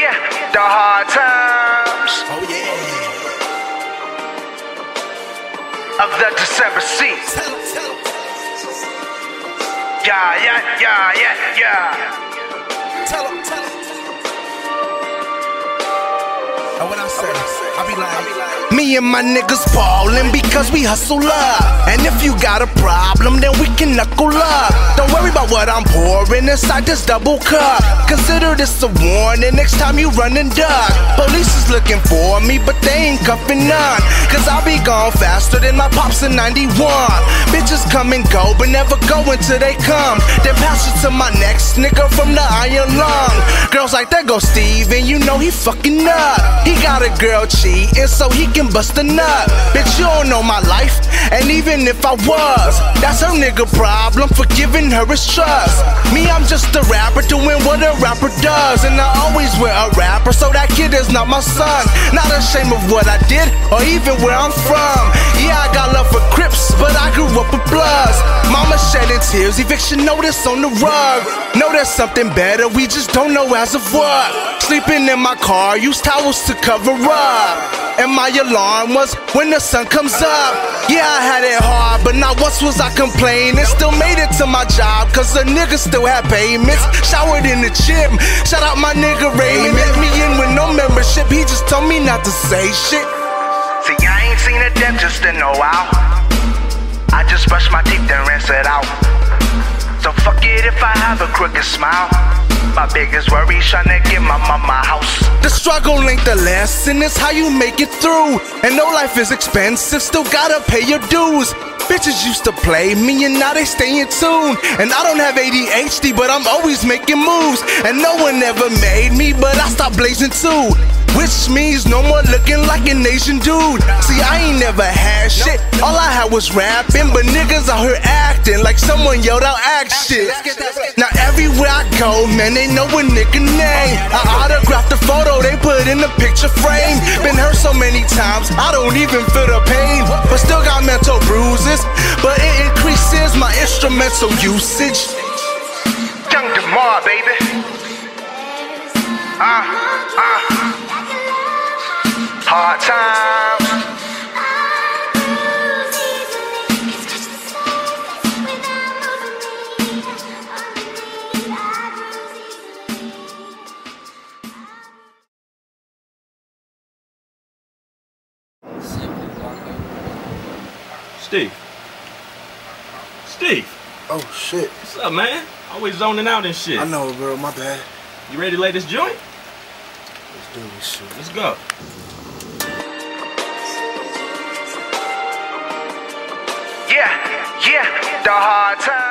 Yeah, the hard times Oh yeah. of the December seats. Tell 'em, tell 'em. Yeah, yeah, yeah, yeah, yeah. Tell 'em, tell I I Me and my niggas ballin' because we hustle up. And if you got a problem, then we can knuckle up. Don't worry about what I'm pouring inside this double cup. Consider this a warning next time you run and duck. Police is looking for me, but they ain't cuffin' none. Cause I'll be gone faster than my pops in 91. Bitches come and go, but never go until they come. Then pass it to my next nigga from the iron lung. Girls like, there go Steve, and you know he fucking up. He got a girl cheating, so he can bust a nut. Bitch, you don't know my life, and even if I was, that's her nigga problem for giving her his trust. Me, I'm just a rapper doing what a rapper does, and I always wear a rapper, so that kid is not my son. Not ashamed of what I did, or even where I'm from. Yeah, I got love for Crips, but I grew up with Bloods. Mama shedding tears, eviction notice on the rug. Know there's something better, we just don't know as of what. Sleeping in my car, use towels to cover up. And my alarm was when the sun comes up. Yeah, I had it hard, but not once was I complaining. Still made it to my job, cause the nigga still had payments. Showered in the gym, shout out my nigga Raymond. Let me in with no membership, he just told me not to say shit. See, I ain't seen a dentist in a while. I just brush my teeth and rinse it out. So fuck it if I have a crooked smile. My biggest worry trying to get my mama house. The struggle ain't the lesson, it's how you make it through. And no life is expensive, still gotta pay your dues. Bitches used to play me and now they stay in tune. And I don't have ADHD, but I'm always making moves. And no one ever made me, but I stopped blazing too. Which means no more looking like an Asian dude. See, I ain't never had shit. All I had was rapping, but niggas out here acting like someone yelled out act shit. Now everywhere I go, man, they know a nigga name. I autographed the photo they put in the picture frame. Been hurt so many times, I don't even feel the pain. But still got mental bruises, but it increases my instrumental usage. Young DaMar, baby. Uh, uh. Hard times. Steve. Steve, oh shit. what's up, man? Always zoning out and shit. I know, bro. My bad. You ready to lay this joint? Let's do this shit. Let's go. Yeah, the hard times.